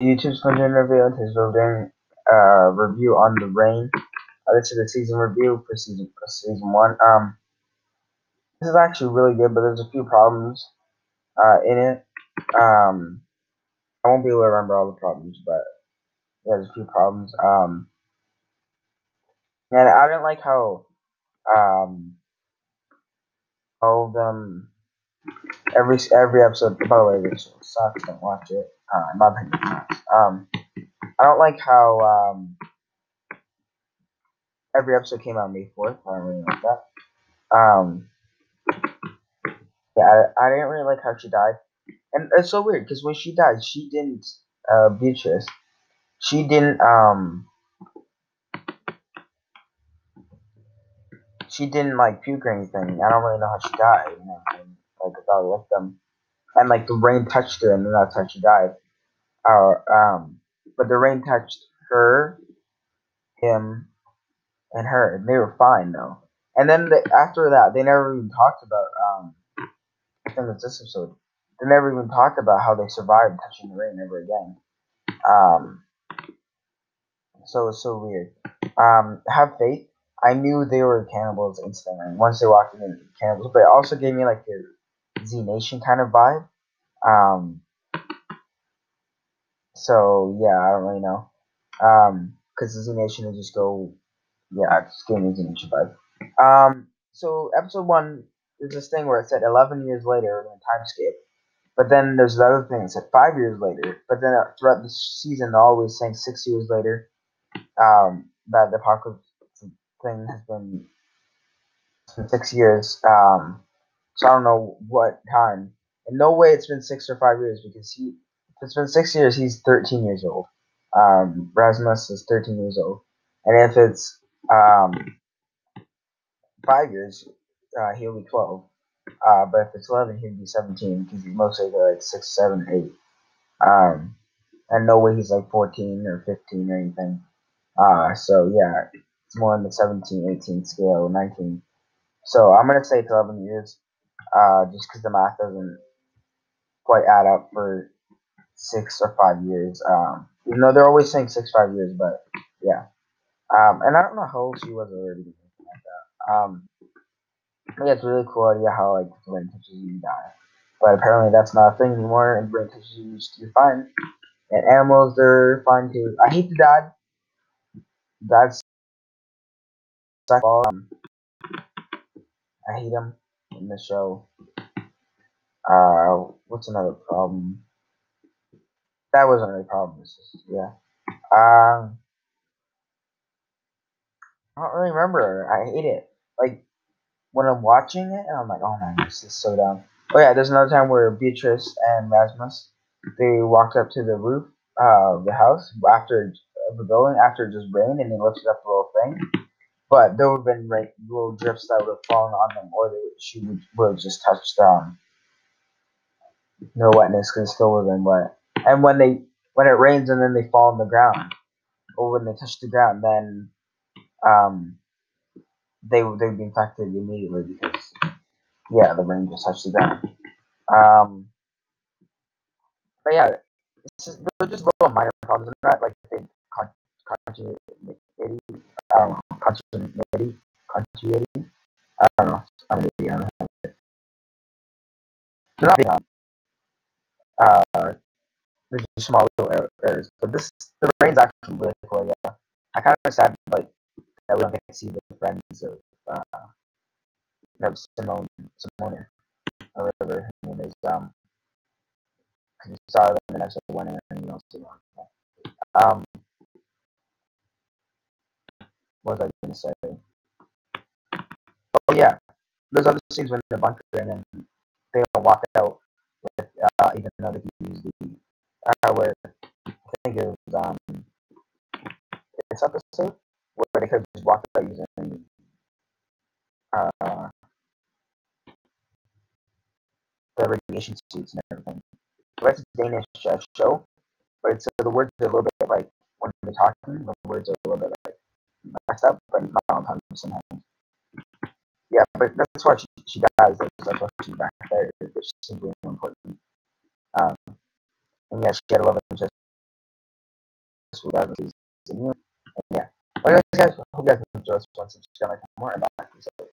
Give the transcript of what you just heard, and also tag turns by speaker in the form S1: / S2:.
S1: YouTube's Clinton revealed his doing uh, review on the rain. Uh, this is the season review for season for season one. Um, this is actually really good, but there's a few problems uh, in it. Um, I won't be able to remember all the problems, but there's a few problems. Um, and I didn't like how um, all of them every every episode. By the way, this sucks. Don't watch it. Uh, not Um, I don't like how um, every episode came out May fourth. I don't really like that. Um, yeah, I, I didn't really like how she died, and it's so weird because when she died, she didn't. Uh, Beatrice, she didn't. Um, she didn't like puke or anything. I don't really know how she died. You know, like without with them, and like the rain touched her, and then that's how she died. Uh, um, but the rain touched her, him, and her, and they were fine though. And then the, after that, they never even talked about. Um, I think it's this episode. They never even talked about how they survived touching the rain ever again. Um, so it's so weird. Um, have faith. I knew they were cannibals instantly once they walked in cannibals, but it also gave me like a Z Nation kind of vibe. Um, so yeah, I don't really know. Um, because the Z Nation will just go, yeah, just gave me Z Nation vibe. Um, so episode one is this thing where it said 11 years later in a time skip. But then there's the other thing that said five years later. But then uh, throughout the season, they're always saying six years later. Um, that the apocalypse thing has been, been six years. Um, so I don't know what time. In no way it's been six or five years because he, if it's been six years, he's 13 years old. Um, Rasmus is 13 years old. And if it's um, five years, uh, he'll be 12. Uh, but if it's 11, he'll be 17 because he's mostly like 6, 7, 8. Um, and no way he's like 14 or 15 or anything. Uh, so yeah, it's more in the 17, 18 scale, 19. So I'm going to say it's 11 years uh, just because the math doesn't quite add up for six or five years. Um, even though they're always saying six, five years, but yeah. Um, and I don't know how old she was already, like that. Um, yeah, it's really cool idea how like brain touches you, you die. But apparently that's not a thing anymore, and brain touches you, you're fine. And animals, they're fine too. I hate the dad. That's um, I hate him in the show. Uh, what's another problem? That wasn't really a problem. Yeah. Um, I don't really remember. I hate it. Like when I'm watching it, and I'm like, oh man, this is so dumb. Oh yeah, there's another time where Beatrice and Rasmus they walked up to the roof uh, of the house after the building after it just rained, and they lifted up the little thing. But there would have been little drips that would have fallen on them, or they, she would, would have just touched um, no wetness because still would have been wet. And when they when it rains and then they fall on the ground, or when they touch the ground, then um, they they'd be infected immediately because yeah, the rain just touched the ground. Um, but yeah, it's just, they're just little minor problems, not like big continuity. I don't know, continuity, continuity. I don't know. I'm really don't know. They're not big. Um, uh, there's just small little errors, but this the rain's actually really cool. Yeah, I kind of sad like that we don't get to see the friends of uh, you know, Simone, Simone, or whatever her name is. Um, because you saw them in episode one and you don't see them. Um, what was I going to say? Oh yeah, there's other scenes when they're bunker and then they don't walk out with, uh, even though they use the uh, where I think it was um this episode where they could just walk out using uh the radiation suits and everything. So it's a Danish uh, show, but it's uh, the words are a little bit like when they're talking, the words are a little bit messed up, but not all the time. Yeah, but that's why she, she dies. That's why she's back there. It's simply important. Um, and yeah, she had a love interest season. And yeah. Well, anyways, guys, hope you guys enjoyed this one. Subscribe, like more, and out.